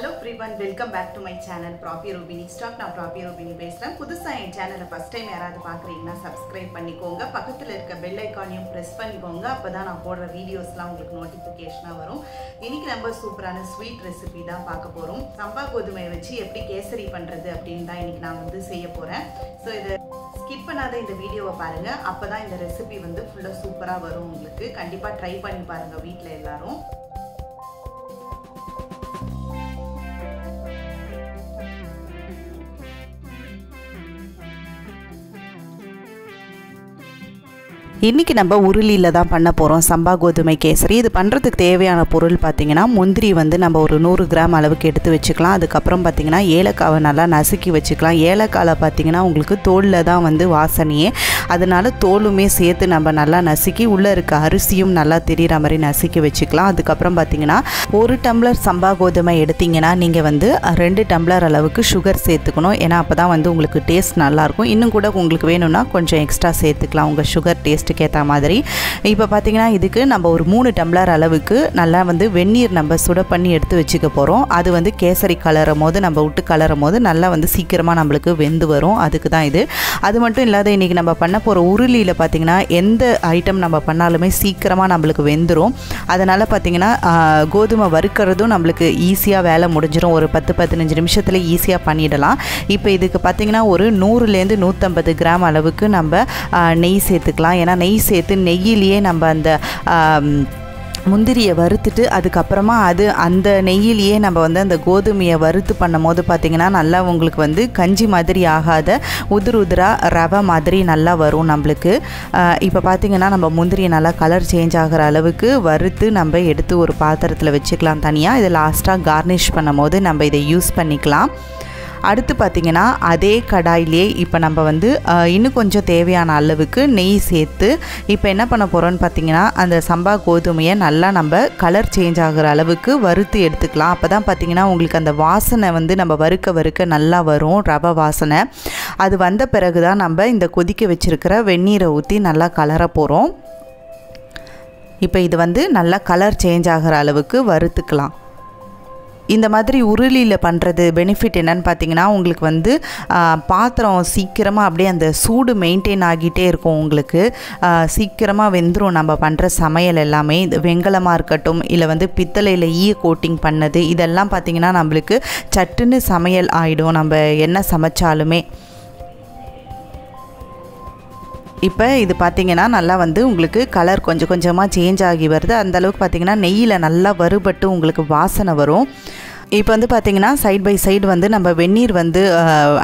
Hello everyone welcome back to my channel ப்ராப்பி Rubini ஸ்டாக் நான் ப்ராப்பி ரூபினி பேசுகிறேன் புதுசாக என் சேனலை ஃபஸ்ட் டைம் யாராவது பார்க்குறீங்கன்னா சப்ஸ்கிரைப் பண்ணிக்கோங்க. பக்கத்தில் இருக்க பெல் ஐக்கானையும் ப்ரெஸ் பண்ணிக்கோங்க. அப்போ தான் நான் போடுற வீடியோஸ்லாம் உங்களுக்கு நோட்டிஃபிகேஷனாக வரும். இன்றைக்கி நம்ம சூப்பரான ஸ்வீட் ரெசிபி தான் பார்க்க போகிறோம் சம்பா கோதுமையை வச்சு எப்படி கேசரி பண்ணுறது அப்படின்னு தான் இன்றைக்கி நான் வந்து செய்ய போகிறேன் ஸோ இதை ஸ்கிப் பண்ணாத இந்த வீடியோவை பாருங்கள் அப்போ தான் இந்த ரெசிபி வந்து ஃபுல்லாக சூப்பராக வரும் உங்களுக்கு. கண்டிப்பாக ட்ரை பண்ணி பாருங்கள் வீட்டில் எல்லோரும். இன்றைக்கி நம்ம உருளியில் தான் பண்ண போகிறோம் சம்பா கோதுமை கேசரி. இது பண்ணுறதுக்கு தேவையான பொருள் பார்த்திங்கன்னா முந்திரி வந்து நம்ம ஒரு நூறு கிராம் அளவுக்கு எடுத்து வச்சுக்கலாம். அதுக்கப்புறம் பார்த்திங்கன்னா ஏலக்காவை நல்லா நசுக்கி வச்சுக்கலாம். ஏலக்காவில் பார்த்திங்கன்னா உங்களுக்கு தோலில் தான் வந்து வாசனையே. அதனால தோலுமே சேர்த்து நம்ம நல்லா நசுக்கி உள்ளே இருக்க அரிசியும் நல்லா தெரிகிற மாதிரி நசுக்கி வச்சுக்கலாம். அதுக்கப்புறம் பார்த்திங்கன்னா ஒரு டம்ளர் சம்பா கோதுமை எடுத்திங்கன்னா நீங்கள் வந்து ரெண்டு டம்ளர் அளவுக்கு சுகர் சேர்த்துக்கணும். ஏன்னா அப்போ தான் வந்து உங்களுக்கு டேஸ்ட் நல்லாயிருக்கும் இன்னும் கூட உங்களுக்கு வேணும்னா கொஞ்சம் எக்ஸ்ட்ரா சேர்த்துக்கலாம். உங்கள் சுகர் டேஸ்ட் டேஸ்ட்டுக்கு ஏற்ற மாதிரி. இப்போ பார்த்திங்கன்னா இதுக்கு நம்ம ஒரு மூணு டம்ளர் அளவுக்கு நல்லா வந்து வெந்நீர் நம்ம சுட பண்ணி எடுத்து வச்சுக்க போகிறோம் அது வந்து கேசரி கலரும் போது நம்ம விட்டு கலரும் போது நல்லா வந்து சீக்கிரமாக நம்மளுக்கு வெந்து வரும். அதுக்கு தான் இது. அது மட்டும் இல்லாத இன்றைக்கி நம்ம பண்ண போகிற உருளியில் பார்த்திங்கன்னா எந்த ஐட்டம் நம்ம பண்ணாலுமே சீக்கிரமாக நம்மளுக்கு வெந்துடும் அதனால் பார்த்திங்கன்னா கோதுமை வறுக்கிறதும் நம்மளுக்கு ஈஸியாக வேலை முடிஞ்சிடும் ஒரு பத்து பதினஞ்சு நிமிஷத்தில் ஈஸியாக பண்ணிடலாம். இப்போ இதுக்கு பார்த்திங்கன்னா ஒரு நூறுலேருந்து நூற்றம்பது கிராம் அளவுக்கு நம்ம நெய் சேர்த்துக்கலாம். ஏன்னா நெய் சேர்த்து நெய்யிலேயே நம்ம அந்த முந்திரியை வறுத்துட்டு அதுக்கப்புறமா அது அந்த நெய்யிலேயே நம்ம வந்து அந்த கோதுமையை வறுத்து பண்ணும் போது பார்த்திங்கன்னா நல்லா உங்களுக்கு வந்து கஞ்சி மாதிரி ஆகாத உதிர் உதிராக ரவை மாதிரி நல்லா வரும் நம்மளுக்கு. இப்போ பார்த்திங்கன்னா நம்ம முந்திரியை நல்லா கலர் சேஞ்ச் ஆகிற அளவுக்கு வறுத்து நம்ம எடுத்து ஒரு பாத்திரத்தில் வச்சுக்கலாம் தனியாக இதை லாஸ்ட்டாக கார்னிஷ் பண்ணும் போது நம்ம இதை யூஸ் பண்ணிக்கலாம். அடுத்து பார்த்திங்கன்னா அதே கடாயிலே இப்போ நம்ம வந்து இன்னும் கொஞ்சம் தேவையான அளவுக்கு நெய் சேர்த்து இப்போ என்ன பண்ண போகிறோன்னு பார்த்திங்கன்னா அந்த சம்பா கோதுமையை நல்லா நம்ம கலர் சேஞ்ச் ஆகிற அளவுக்கு வறுத்து எடுத்துக்கலாம். அப்போ தான் பார்த்திங்கன்னா உங்களுக்கு அந்த வாசனை வந்து நம்ம வறுக்க வறுக்க நல்லா வரும் ரவை வாசனை. அது வந்த பிறகு தான் நம்ம இந்த கொதிக்க வச்சுருக்கிற வெந்நீரை ஊற்றி நல்லா கலர போகிறோம் இப்போ இது வந்து நல்லா கலர் சேஞ்ச் ஆகிற அளவுக்கு வறுத்துக்கலாம். இந்த மாதிரி உருளியில் பண்ணுறது பெனிஃபிட் என்னன்னு பார்த்தீங்கன்னா உங்களுக்கு வந்து பாத்திரம் சீக்கிரமாக அப்படியே அந்த சூடு மெயின்டைன் ஆகிட்டே இருக்கும் உங்களுக்கு. சீக்கிரமாக வெந்துடும் நம்ம பண்ணுற சமையல் எல்லாமே. இது வெங்கலமாக இருக்கட்டும் இல்லை வந்து பித்தளையில் ஈய கோட்டிங் பண்ணது இதெல்லாம் பார்த்திங்கன்னா நம்மளுக்கு சட்டுன்னு சமையல் ஆகிடும் நம்ம என்ன சமைச்சாலுமே. இப்போ இது பார்த்திங்கன்னா நல்லா வந்து உங்களுக்கு கலர் கொஞ்சம் கொஞ்சமாக சேஞ்ச் ஆகி வருது. அந்தளவுக்கு பார்த்திங்கன்னா நெய்யில் நல்லா வறுபட்டு உங்களுக்கு வாசனை வரும். இப்போ வந்து பார்த்திங்கன்னா சைட் பை சைடு வந்து நம்ம வெந்நீர் வந்து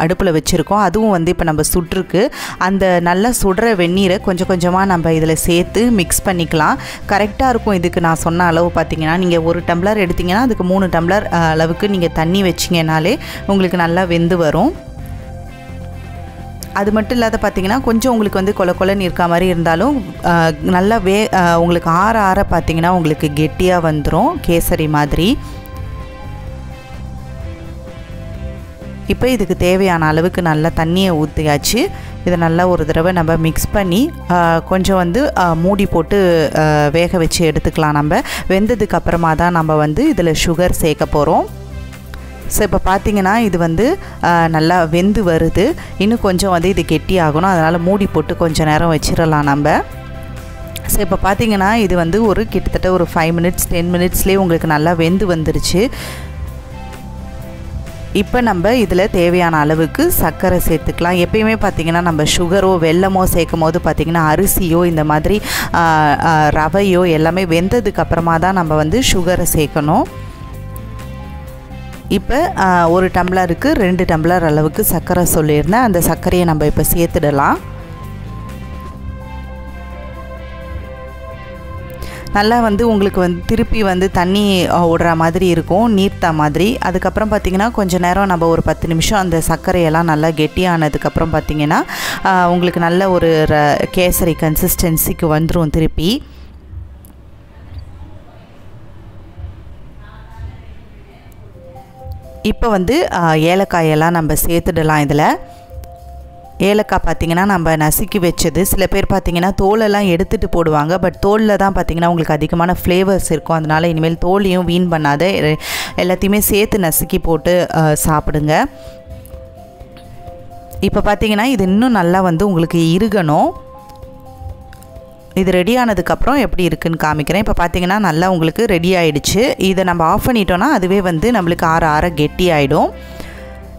அடுப்பில் வச்சுருக்கோம். அதுவும் வந்து இப்போ நம்ம சுட்ருக்கு அந்த நல்லா சுடுற வெந்நீரை கொஞ்சம் கொஞ்சமாக நம்ம இதில் சேர்த்து மிக்ஸ் பண்ணிக்கலாம். கரெக்டாக இருக்கும் இதுக்கு நான் சொன்ன அளவு பார்த்திங்கன்னா. நீங்கள் ஒரு டம்ளர் எடுத்திங்கன்னா அதுக்கு மூணு டம்ளர் அளவுக்கு நீங்கள் தண்ணி வச்சிங்கனாலே உங்களுக்கு நல்லா வெந்து வரும். அது மட்டும் இல்லாத பார்த்தீங்கன்னா கொஞ்சம் உங்களுக்கு வந்து கொல கொலன்னு இருக்க மாதிரி இருந்தாலும் நல்லா வே உங்களுக்கு ஆற ஆற பார்த்தீங்கன்னா உங்களுக்கு கெட்டியாக வந்துடும் கேசரி மாதிரி. இப்போ இதுக்கு தேவையான அளவுக்கு நல்லா தண்ணியை ஊற்றியாச்சு இதை நல்லா ஒரு தடவை நம்ம மிக்ஸ் பண்ணி கொஞ்சம் வந்து மூடி போட்டு வேக வச்சு எடுத்துக்கலாம் நம்ம. வெந்ததுக்கு அப்புறமா தான் நம்ம வந்து இதில் சுகர் சேர்க்க போகிறோம் ஸோ இப்போ பார்த்தீங்கன்னா இது வந்து நல்லா வெந்து வருது. இன்னும் கொஞ்சம் வந்து இது கெட்டி ஆகணும். அதனால் மூடி போட்டு கொஞ்சம் நேரம் வச்சிடலாம் நம்ம. ஸோ இப்போ பார்த்தீங்கன்னா இது வந்து ஒரு கிட்டத்தட்ட ஒரு ஃபைவ் மினிட்ஸ் டென் மினிட்ஸ்லேயே உங்களுக்கு நல்லா வெந்து வந்துருச்சு. இப்போ நம்ம இதில் தேவையான அளவுக்கு சர்க்கரை சேர்த்துக்கலாம். எப்பயுமே பார்த்திங்கன்னா நம்ம சுகரோ வெல்லமோ சேர்க்கும் போது பார்த்திங்கன்னா அரிசியோ இந்த மாதிரி ரவையோ எல்லாமே வெந்ததுக்கு அப்புறமா தான் நம்ம வந்து சுகரை சேர்க்கணும். இப்போ ஒரு டம்ளருக்கு ரெண்டு டம்ளர் அளவுக்கு சர்க்கரை சொல்லியிருந்தேன். அந்த சர்க்கரையை நம்ம இப்போ சேர்த்துடலாம். நல்லா வந்து உங்களுக்கு வந்து திருப்பி வந்து தண்ணி ஓடுற மாதிரி இருக்கும். நீர்த்தா மாதிரி. அதுக்கப்புறம் பார்த்திங்கன்னா கொஞ்சம் நேரம் நம்ம ஒரு பத்து நிமிஷம் அந்த சர்க்கரையெல்லாம் நல்லா கெட்டியானதுக்கப்புறம் பார்த்திங்கன்னா உங்களுக்கு நல்ல ஒரு கேசரி கன்சிஸ்டன்சிக்கு வந்துடும் திருப்பி. இப்போ வந்து ஏலக்காயெல்லாம் நம்ம சேர்த்துடலாம் இதில். ஏலக்காய் பார்த்தீங்கன்னா நம்ம நசுக்கி வச்சது. சில பேர் பார்த்திங்கன்னா தோலெல்லாம் எடுத்துகிட்டு போடுவாங்க. பட் தோலில் தான் பார்த்தீங்கன்னா உங்களுக்கு அதிகமான ஃப்ளேவர்ஸ் இருக்கும். அதனால் இனிமேல் தோலையும் வீண் பண்ணாத. எல்லாத்தையுமே சேர்த்து நசுக்கி போட்டு சாப்பிடுங்க. இப்போ பார்த்தீங்கன்னா இது இன்னும் நல்லா வந்து உங்களுக்கு இருகணும். இது ரெடி ஆனதுக்கப்புறம் எப்படி இருக்குன்னு காமிக்கிறேன். இப்போ பார்த்தீங்கன்னா நல்லா உங்களுக்கு ரெடி ஆயிடுச்சு. இதை நம்ம ஆஃப் பண்ணிட்டோன்னா அதுவே வந்து நம்மளுக்கு ஆற ஆற கெட்டி ஆகிடும்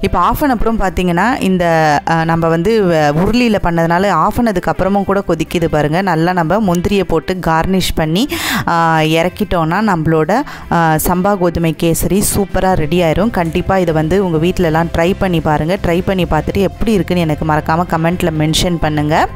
இப்போ ஆஃப் பண்ண அப்புறம் பார்த்தீங்கன்னா இந்த நம்ம வந்து வ- உருளியில் பண்ணதுனால ஆஃப் பண்ணதுக்கு அப்புறமும் கூட கொதிக்குது பாருங்கள் நல்லா நம்ம முந்திரியை போட்டு கார்னிஷ் பண்ணி இறக்கிட்டோன்னா நம்மளோட சம்பா கோதுமை கேசரி சூப்பராக ரெடி ஆயிரும். கண்டிப்பாக இதை வந்து உங்கள் வீட்டிலலாம் ட்ரை பண்ணி பாருங்கள் ட்ரை பண்ணி பார்த்துட்டு எப்படி இருக்குன்னு எனக்கு மறக்காமல் கமெண்ட்டில் மென்ஷன் பண்ணுங்கள்